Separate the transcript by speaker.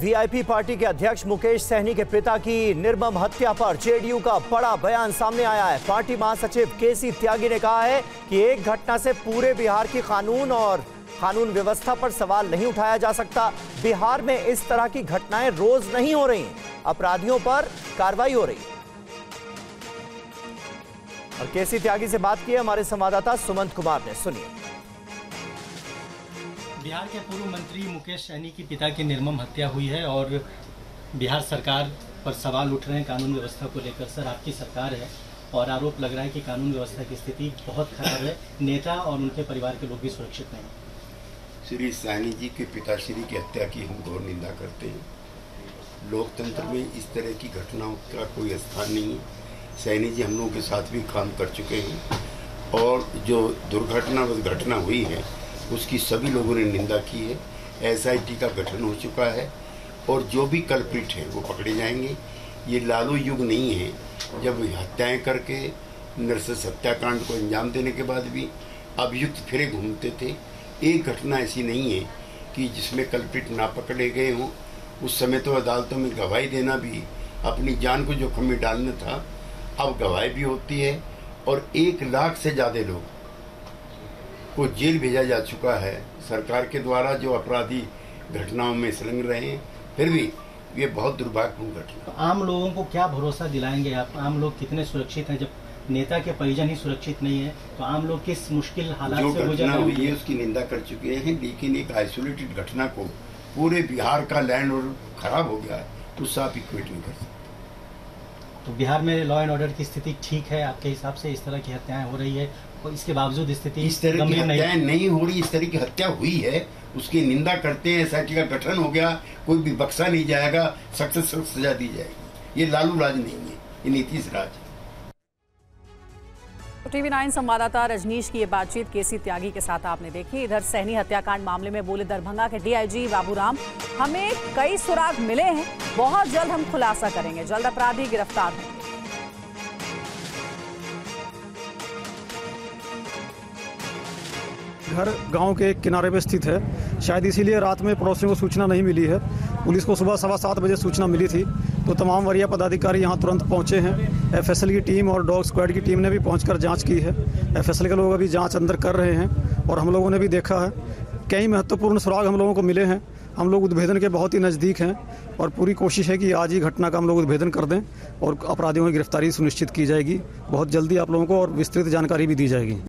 Speaker 1: VIP party के अध्यक्ष मुकेश सहनी के पिता की निर्मम हत्या पर जेडीयू का बड़ा बयान सामने आया है। पार्टी महासचिव केसी त्यागी ने कहा है कि एक घटना से पूरे बिहार की कानून और कानून व्यवस्था पर सवाल नहीं उठाया जा सकता। बिहार में इस तरह की घटनाएँ रोज नहीं हो रही। अपराधियों पर कार्रवाई हो रही। और केसी त्यागी से बात की हमारे संवाददाता सुमंत कुमार ने। सुनिए।
Speaker 2: बिहार के पूर्व मंत्री मुकेश सैनी की पिता की निर्मम हत्या हुई है और बिहार सरकार पर सवाल उठ रहे हैं कानून व्यवस्था को लेकर। सर, आपकी सरकार है और आरोप लग रहा है कि कानून व्यवस्था की स्थिति बहुत खराब है। नेता और उनके परिवार के लोग भी सुरक्षित नहीं
Speaker 3: श्री सैनी जी के पिताश्री की हत्या की हम गौर निंदा करते हैं। लोकतंत्र में इस तरह की घटनाओं का कोई स्थान नहीं है। सैनी जी हम लोगों के साथ भी काम कर चुके हैं और जो दुर्घटना घटना हुई है उसकी सभी लोगों ने निंदा की है। एसआईटी का गठन हो चुका है और जो भी कल्प्रिट है, वो पकड़े जाएँगे। ये लालू युग नहीं है। जब हत्याएँ करके नरसस हत्याकांड को अंजाम देने के बाद भी अभियुक्त फिरे घूमते थे, एक घटना ऐसी नहीं है कि जिसमें कल्प्रिट ना पकड़े गए हों। उस समय तो अदालतों में गवाही देना भी, अपनी जान को जोखिम में डालना था। अब गवाही भी होती है और एक लाख से ज़्यादा लोग को जेल भेजा जा चुका है। सरकार के द्वारा जो अपराधी घटनाओं में संलग्न रहे हैं फिर भी ये बहुत दुर्भाग्यपूर्ण घटना।
Speaker 2: तो आम लोगों को क्या भरोसा दिलाएँगे आप? आम लोग कितने सुरक्षित हैं? जब नेता के परिजन ही सुरक्षित नहीं है तो आम लोग किस मुश्किल हालात से
Speaker 3: घटना हुई है उसकी निंदा कर चुके हैं लेकिन एक आइसोलेटेड घटना को पूरे बिहार का लैंड और खराब हो गया है उससे आप इक्वेट नहीं कर सकते।
Speaker 2: तो बिहार में लॉ एंड ऑर्डर की स्थिति ठीक है आपके हिसाब से इस तरह की हत्याएँ हो रही है और इसके बावजूद स्थिति
Speaker 3: इस तरह की
Speaker 2: हत्याएँ नहीं।
Speaker 3: नहीं हो रही इस तरह की हत्या हुई है उसकी निंदा करते हैं एस का गठन हो गया कोई भी बक्सा नहीं जाएगा सख्त सख्त सजा दी जाएगी। ये लालू राज नहीं है ये नीतीश राज है।
Speaker 4: टीवी नाइन संवाददाता रजनीश की ये बातचीत, केसी त्यागी के साथ आपने देखी। इधर सहनी हत्याकांड मामले में बोले दरभंगा के डीआईजी बाबूराम हमें कई सुराग मिले हैं, बहुत जल्द हम खुलासा करेंगे। जल्द अपराधी गिरफ़्तार होंगे।
Speaker 5: घर गाँव के किनारे पे स्थित है। शायद इसीलिए रात में पड़ोसियों को सूचना नहीं मिली है। पुलिस को सुबह सवा सात बजे सूचना मिली थी। तो तमाम वरीय पदाधिकारी यहाँ तुरंत पहुँचे हैं। एफएसएल की टीम और डॉग स्क्वाड की टीम ने भी पहुंचकर जाँच की है। एफएसएल के लोग अभी जाँच अंदर कर रहे हैं और हम लोगों ने भी देखा है। कई महत्वपूर्ण सुराग हम लोगों को मिले हैं। हम लोग उद्भेदन के बहुत ही नज़दीक हैं और पूरी कोशिश है कि आज ही घटना का हम लोग उद्भेदन कर दें और अपराधियों की गिरफ्तारी सुनिश्चित की जाएगी। बहुत जल्दी आप लोगों को और विस्तृत जानकारी भी दी जाएगी।